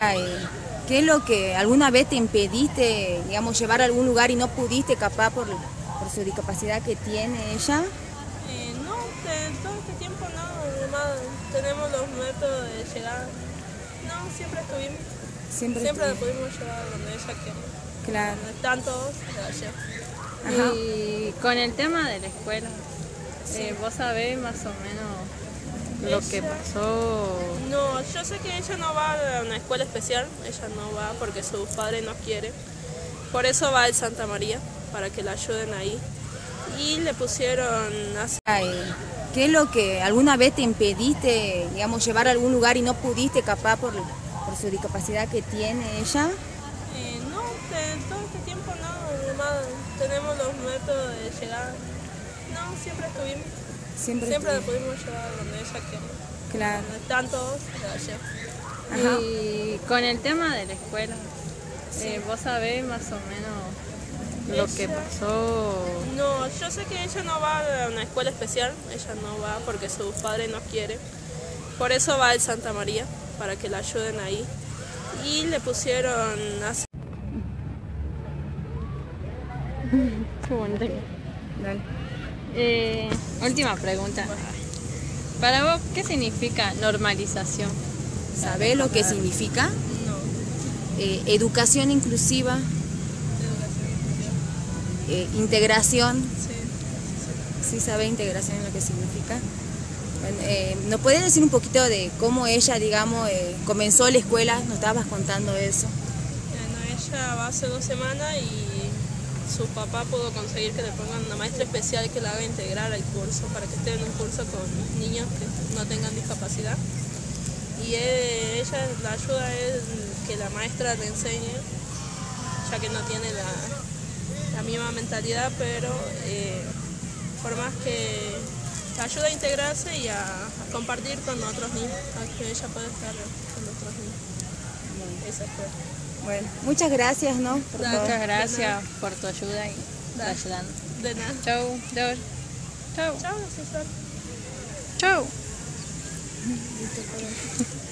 ¿Qué es lo que alguna vez te impediste, digamos, llevar a algún lugar y no pudiste capaz por, por su discapacidad que tiene ella? Eh, no, de todo este tiempo no, además tenemos los métodos de llegar. No, siempre estuvimos. Siempre, Siempre la pudimos llevar donde ella quiere. Claro. Donde están todos, la. Y con el tema de la escuela, eh, ¿vos sabés más o menos lo que pasó? No, sé que ella no va a una escuela especial, ella no va porque su padre no quiere. Por eso va al Santa María, para que la ayuden ahí. Y le pusieron así. ¿Qué es lo que alguna vez te impediste, digamos, llevar a algún lugar y no pudiste capaz por, por su discapacidad que tiene ella? Eh, no, de todo este tiempo no, tenemos los métodos de llegar. No, siempre estuvimos. Siempre, Siempre la pudimos llevar donde ella quiere. Claro. Donde están todos. Ajá. Y con el tema de la escuela, eh, ¿vos sabés más o menos lo que pasó? No, yo sé que ella no va a una escuela especial, ella no va porque su padre no quiere. Por eso va al Santa María, para que la ayuden ahí. Y le pusieron así. Qué bonito Dale. Eh, última pregunta. Para vos, ¿qué significa normalización? ¿Sabés lo que significa? No, Eh, educación inclusiva, eh, integración. sí. ¿Sí sabe integración lo que significa? Bueno, eh, ¿Nos puede decir un poquito de cómo ella, digamos, eh, comenzó la escuela? Nos estabas contando eso. Bueno, ella va hace dos semanas y su papá pudo conseguir que le pongan una maestra especial que la haga integrar al curso para que esté en un curso con niños que no tengan discapacidad. Y eh, ella, la ayuda es que la maestra le enseñe, ya que no tiene la, misma mentalidad, pero eh, por más que ayuda a integrarse y a, a compartir con otros niños, a que ella pueda estar con otros niños. Esa fue. Bueno, muchas gracias, ¿no? Por Dale. todo. Muchas gracias por tu ayuda y por ayudando. De nada. Chau, Dor. Chau. César. Chau. Todo.